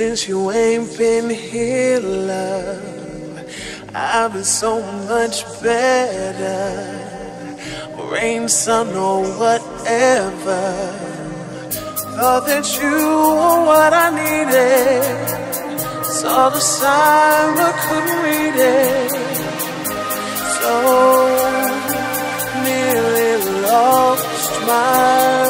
Since you ain't been here, love, I've been so much better. Rain, sun, or whatever. Thought that you were what I needed. Saw the sign, but couldn't read it. So nearly lost my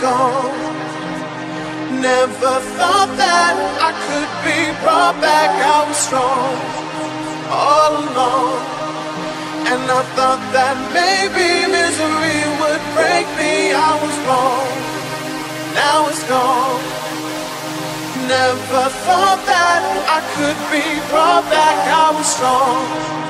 gone. Never thought that I could be brought back. I was strong all along. And I thought that maybe misery would break me. I was wrong. Now it's gone. Never thought that I could be brought back. I was strong.